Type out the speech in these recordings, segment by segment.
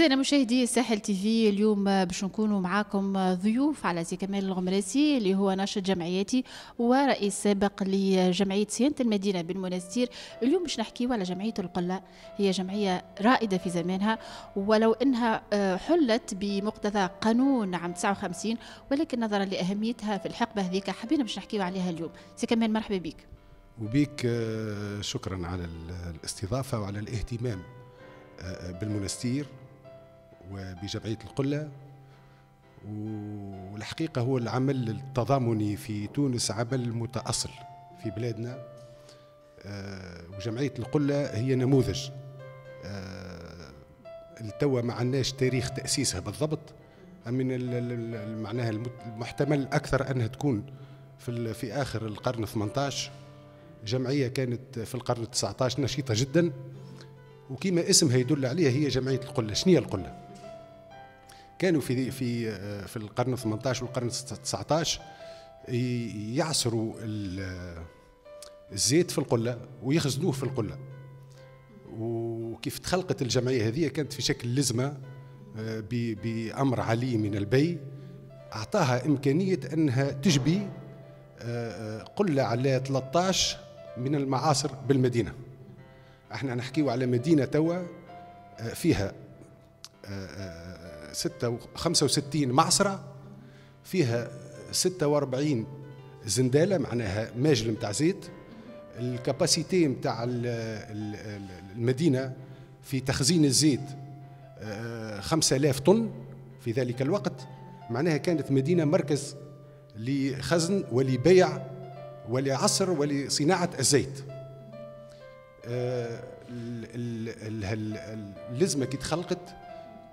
أعزائنا مشاهدي الساحل تي في اليوم باش نكونوا معاكم ضيوف على سي كمال الغمراسي اللي هو ناشط جمعياتي ورئيس سابق لجمعية صيانة المدينة بالمنستير اليوم باش نحكيو على جمعية القلة. هي جمعية رائدة في زمانها ولو أنها آه، حلت بمقتضى قانون عام 59 ولكن نظرا لأهميتها في الحقبة هذيك حبينا باش نحكيو عليها اليوم. سي كمال مرحبا بك. وبيك آه، شكرا على الاستضافة وعلى الاهتمام آه، بالمنستير وبجمعية القلة. والحقيقة هو العمل التضامني في تونس عمل متأصل في بلادنا. آه، وجمعية القلة هي نموذج. التوا ما عندناش تاريخ تأسيسها بالضبط من معناها المحتمل أكثر أنها تكون في في آخر القرن 18 جمعية كانت في القرن 19 نشيطة جدا. وكما اسمها يدل عليها هي جمعية القلة. هي القلة؟ كانوا في في في القرن 18 والقرن 19 يعصروا الزيت في القلة ويخزنوه في القلة. وكيف تخلقت الجمعية هذه كانت في شكل لزمة آه، بأمر علي من البي أعطاها إمكانية أنها تجبي آه، آه، قلة على 13 من المعاصر بالمدينة. إحنا نحكيو على مدينة توا آه، فيها آه، آه، ستة خمسة وستين معصرة فيها ستة وأربعين زندالة معناها ماجل متاع زيت. الكاباسيتي متاع المدينة في تخزين الزيت خمسة آلاف طن في ذلك الوقت. معناها كانت مدينة مركز لخزن ولبيع ولعصر ولصناعة الزيت. اللزمة كي تخلقت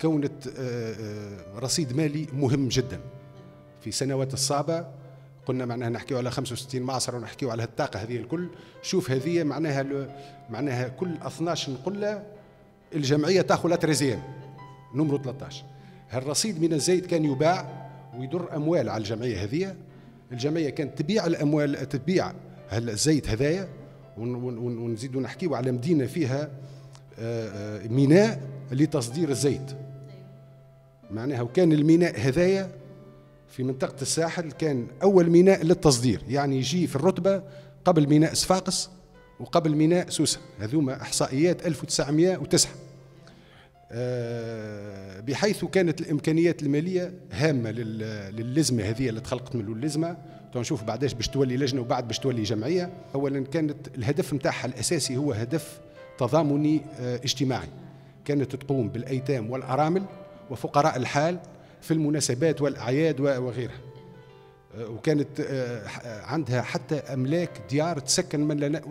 كونت آه، آه، رصيد مالي مهم جدا. في سنوات الصعبة قلنا معناها نحكيو على 65 معصر ونحكيو على الطاقة هذه الكل. شوف هذه معناها معناها كل 12 نقلة الجمعية تأخذ لا نمرو 13 هالرصيد من الزيت كان يباع ويدر أموال على الجمعية هذه. الجمعية كانت تبيع الأموال تبيع الزيت هذايا. ونزيدوا نحكيو على مدينة فيها آه، ميناء لتصدير الزيت معناها وكان الميناء هذايا في منطقة الساحل كان أول ميناء للتصدير يعني يجي في الرتبة قبل ميناء صفاقس وقبل ميناء سوسة. هذوما إحصائيات 1909 آه، بحيث كانت الإمكانيات المالية هامة للزمه هذه اللي تخلقت من اللزمة. نشوف بعداش باش تولي لجنة وبعد باش تولي جمعية. اولا كانت الهدف نتاعها الأساسي هو هدف تضامني آه، اجتماعي. كانت تقوم بالأيتام والأرامل. وفقراء الحال في المناسبات والأعياد وغيرها. آه، وكانت عندها حتى أملاك ديار تسكن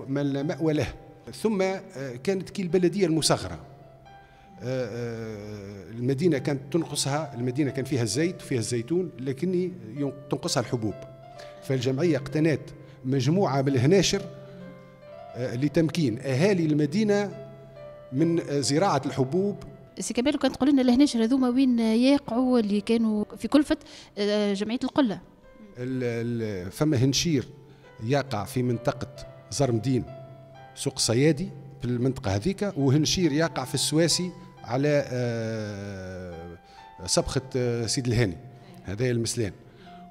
من لا مأوى له. ثم كانت كي آه، آه، المدينة كانت تنقصها المدينة كان فيها الزيت وفيها الزيتون لكن تنقصها الحبوب. فالجمعية اقتنت مجموعة من الهناشر لتمكين أهالي المدينة من زراعة الحبوب سي كمال كان تقول لنا الهناشر هذوما وين يقعوا اللي كانوا في كلفة جمعية القلة. فما هنشير يقع في منطقة زرمدين سوق صيادي في المنطقة هذيك وهنشير يقع في السواسي على آه، صبخة آه، سيد الهاني. هذا المسلان.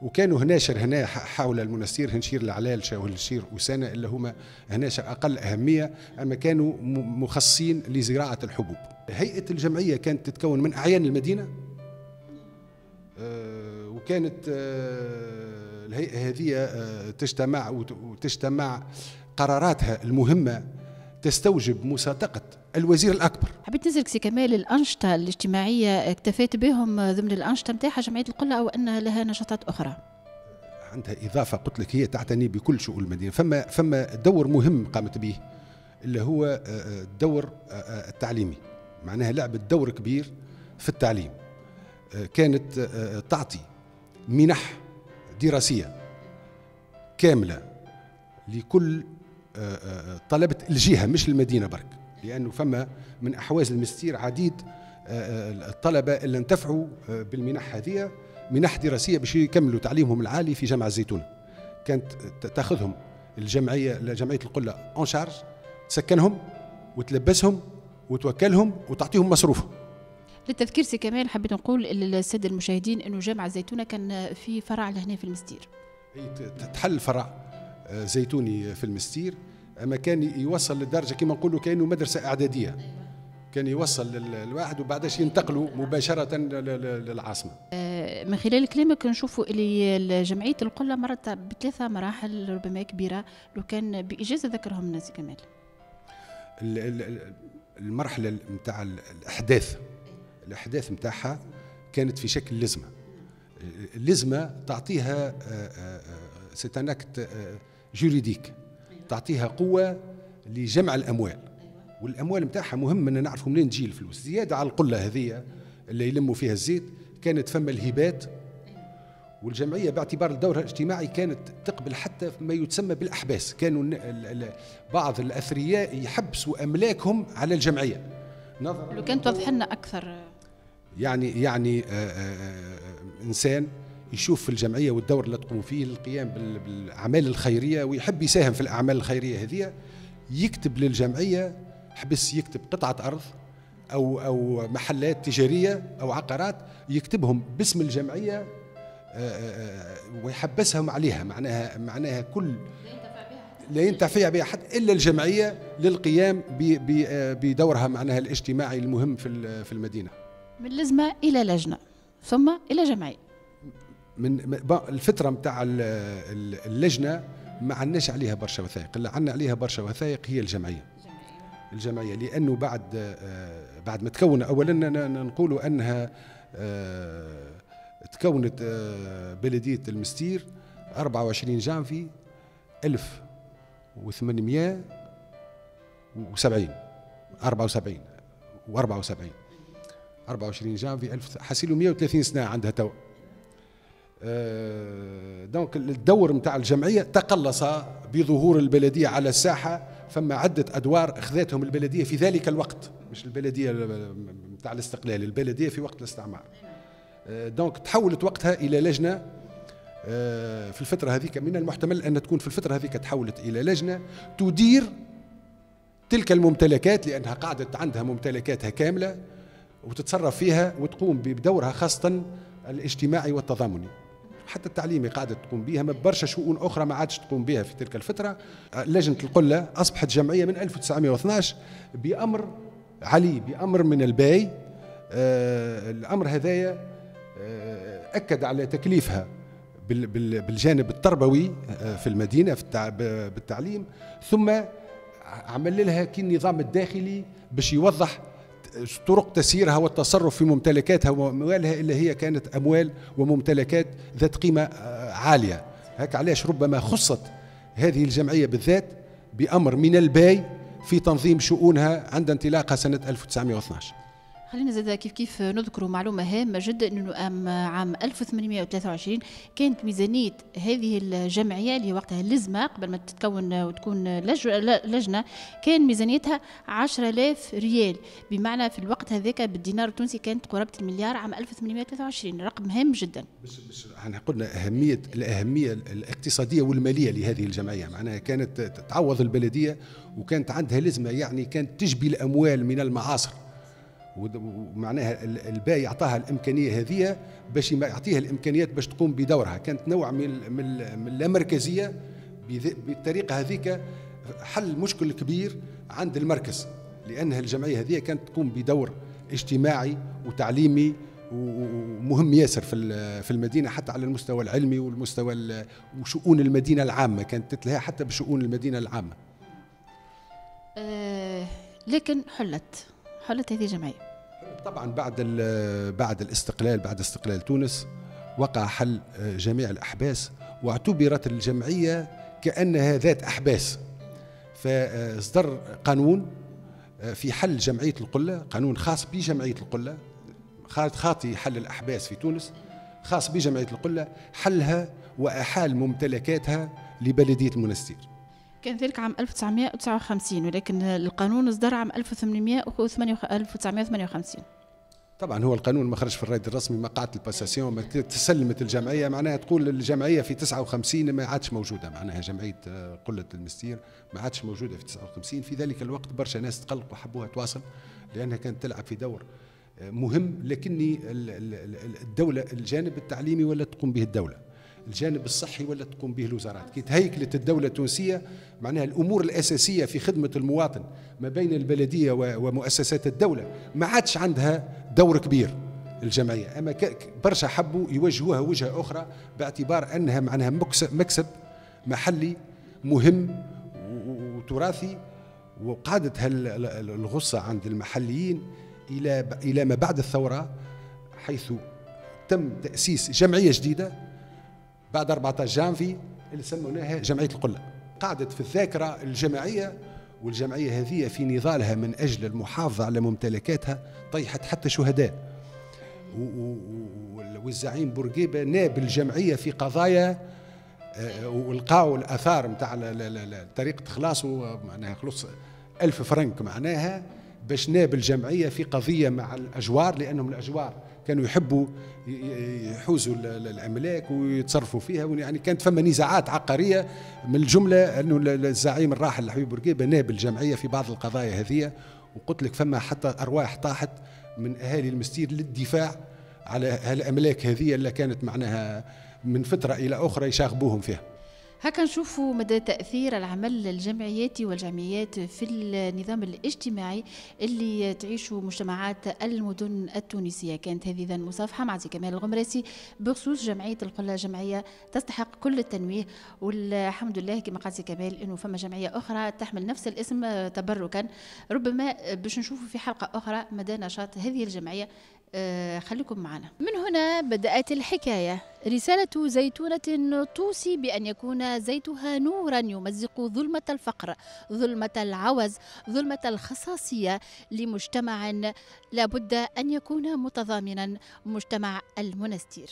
وكانوا هناشر هنا حول المنستير هنشير العلالشة وهنشير وسانة اللي هما هناشر أقل أهمية أما كانوا مخصصين لزراعة الحبوب. هيئة الجمعية كانت تتكون من أعيان المدينة آه، وكانت الهيئة هذه تجتمع وتجتمع قراراتها المهمة تستوجب مصادقة الوزير الأكبر. حبيت نسألك سي كمال الأنشطة الاجتماعية اكتفيت بهم ضمن الأنشطة نتاعها جمعية القلة أو أن لها نشاطات أخرى؟ عندها إضافة قلت لك هي تعتني بكل شؤون المدينة. فما فما دور مهم قامت به اللي هو آه، آه، الدور آه، التعليمي. معناها لعبت دور كبير في التعليم. كانت تعطي منح دراسية كاملة لكل طلبة الجهة مش المدينة برك لأنه فما من أحواز المستير عديد الطلبة اللي انتفعوا بالمنح هذه منح دراسية باش يكملوا تعليمهم العالي في جامعة الزيتونة. كانت تأخذهم الجمعية جمعية القلة اون شارج تسكنهم وتلبسهم وتوكلهم وتعطيهم مصروفهم. للتذكير سي كمال حبيت نقول للسادة المشاهدين إنه جامع الزيتونة كان في فرع لهنا في المستير. تحل فرع آه، زيتوني في المستير. أما كان يوصل لدرجه كما نقولوا كأنه مدرسة إعدادية كان يوصل للواحد وبعدش ينتقلوا مباشرة للعاصمة. آه، من خلال كلامك نشوفوا اللي جمعية القلة مرت بثلاثة مراحل ربما كبيرة لو كان بإجازة ذكرهم الناس كمال. المرحلة نتاع الأحداث الأحداث نتاعها كانت في شكل لزمة. اللزمه تعطيها ستانكت جوريديك تعطيها قوة لجمع الأموال. والأموال نتاعها مهم ان نعرفوا منين تجي الفلوس. زيادة على القلة هذه اللي يلموا فيها الزيت كانت فما الهبات. والجمعية باعتبار دورها الاجتماعي كانت تقبل حتى ما يسمى بالأحباس. كانوا بعض الأثرياء يحبسوا أملاكهم على الجمعية. نظرا لو كان توضح لنا أكثر. يعني يعني آآ آه، آآ آه، آه، إنسان يشوف في الجمعية والدور اللي تقوم فيه للقيام بالأعمال الخيرية ويحب يساهم في الأعمال الخيرية هذه يكتب للجمعية حبس يكتب قطعة أرض أو أو محلات تجارية أو عقارات يكتبهم باسم الجمعية آه، آه، آه، ويحبسهم عليها معناها معناها كل لا ينتفع بها حد إلا الجمعية للقيام بدورها معناها الاجتماعي المهم في في المدينة. من لجنة إلى لجنة ثم إلى جمعية. من الفترة نتاع اللجنة ما عندناش عليها برشا وثائق، اللي عندنا عليها برشا وثائق هي الجمعية. الجمعية. لأنه بعد آه، بعد ما تكون اولا نقولوا أنها آه، تكونت آه، بلدية المستير 24 جانفي 1870 74 و74 24 جانفي 1000 حاسيلو 130 سنة عندها تو donc الدور نتاع الجمعية تقلص بظهور البلدية على الساحة فما عدة أدوار أخذتهم البلدية في ذلك الوقت مش البلدية نتاع الاستقلال البلدية في وقت الاستعمار. آه، دونك تحولت وقتها إلى لجنة آه، في الفترة هذيك من المحتمل أن تكون في الفترة هذيك تحولت إلى لجنة تدير تلك الممتلكات لأنها قعدت عندها ممتلكاتها كاملة وتتصرف فيها وتقوم بدورها خاصة الاجتماعي والتضامني. حتى التعليمي قاعدة تقوم بها ما برشا شؤون أخرى ما عادش تقوم بها في تلك الفترة. لجنة القلة أصبحت جمعية من 1912 بأمر علي بأمر من الباي. آه الأمر هذايا آه أكد على تكليفها بالجانب التربوي آه في المدينة في بالتعليم. ثم عمل لها كي النظام الداخلي باش يوضح طرق تسييرها والتصرف في ممتلكاتها وأموالها إلا هي كانت أموال وممتلكات ذات قيمة آه، عالية. هك علاش ربما خصت هذه الجمعية بالذات بأمر من الباي في تنظيم شؤونها عند انطلاقها سنة 1912 خلينا زاد كيف كيف نذكر معلومة هامة جدا أنه عام 1823 كانت ميزانية هذه الجمعية اللي وقتها اللزمة قبل ما تتكون وتكون لجنة كان ميزانيتها 10000 ريال. بمعنى في الوقت هذاك بالدينار التونسي كانت قرابة المليار عام 1823 رقم هام جدا. بس بس إحنا قلنا أهمية الأهمية الاقتصادية والمالية لهذه الجمعية. معناها كانت تعوض البلدية وكانت عندها لزمة يعني كانت تجبي الأموال من المعاصر. ومعناها الباء يعطاها الإمكانية هذه باش يعطيها الإمكانيات باش تقوم بدورها كانت نوع من من اللامركزيه بالطريقة هذيك حل مشكل كبير عند المركز لأنها الجمعية هذه كانت تقوم بدور اجتماعي وتعليمي ومهم ياسر في في المدينة حتى على المستوى العلمي والمستوى وشؤون المدينة العامة كانت تتلهى حتى بشؤون المدينة العامة. أه لكن حلت حلت هذه الجمعيه طبعا بعد بعد الاستقلال بعد استقلال تونس وقع حل آه، جميع الأحباس واعتبرت الجمعية كأنها ذات أحباس. فاصدر قانون آه، في حل جمعية القلة قانون خاص بجمعية القلة خاطي حل الأحباس في تونس خاص بجمعية القلة حلها وأحال ممتلكاتها لبلدية المنستير كان ذلك عام 1959 ولكن القانون اصدر عام 1958 طبعا هو القانون ما خرج في الرايد الرسمي ما قعدت la passation ما تسلمت الجمعية معناها تقول الجمعية في 59 ما عادش موجودة معناها جمعية آه، قلة المستير ما عادش موجودة في 59 في ذلك الوقت برشا ناس تقلقوا وحبوها تواصل لأنها كانت تلعب في دور مهم لكني الدولة الجانب التعليمي ولا تقوم به الدولة. الجانب الصحي ولا تقوم به الوزارات؟ كي تهيكلت الدولة التونسية معناها الأمور الأساسية في خدمة المواطن ما بين البلدية ومؤسسات الدولة ما عادش عندها دور كبير الجمعية. أما برشا حبوا يوجهوها وجهة أخرى باعتبار أنها معناها مكسب محلي مهم وتراثي وقادت الغصة عند المحليين إلى إلى ما بعد الثورة حيث تم تأسيس جمعية جديدة بعد 14 جانفي اللي سموناها جمعية القلة. قعدت في الذاكرة الجماعية والجمعية هذه في نضالها من أجل المحافظة على ممتلكاتها طيحت حتى شهداء. والزعيم بورقيبة ناب الجمعية في قضايا آه، ولقاو الآثار نتاع طريقة خلاصه معناها خلص ألف فرنك معناها باش ناب الجمعية في قضية مع الأجوار لأنهم الأجوار كانوا يحبوا يحوزوا الاملاك ويتصرفوا فيها. يعني كانت فما نزاعات عقارية من الجملة أنه الزعيم الراحل حبيب بورقيبه ناب الجمعيه في بعض القضايا هذه. وقلت لك فما حتى أرواح طاحت من أهالي المستير للدفاع على الاملاك هذه اللي كانت معناها من فترة إلى أخرى يشاغبوهم فيها. هكا نشوفوا مدى تأثير العمل الجمعياتي والجمعيات في النظام الاجتماعي اللي تعيشه مجتمعات المدن التونسية. كانت هذه ذا المصافحة مع كمال الغمراسي بخصوص جمعية القلة جمعية تستحق كل التنويه. والحمد لله كما قال كمال إنه فما جمعية أخرى تحمل نفس الاسم تبركا. ربما باش نشوفوا في حلقة أخرى مدى نشاط هذه الجمعية خليكم معنا. من هنا بدأت الحكاية. رسالة زيتونة توصي بأن يكون زيتها نورا يمزق ظلمة الفقر ظلمة العوز ظلمة الخصاصية لمجتمع لابد أن يكون متضامنا مجتمع المنستير.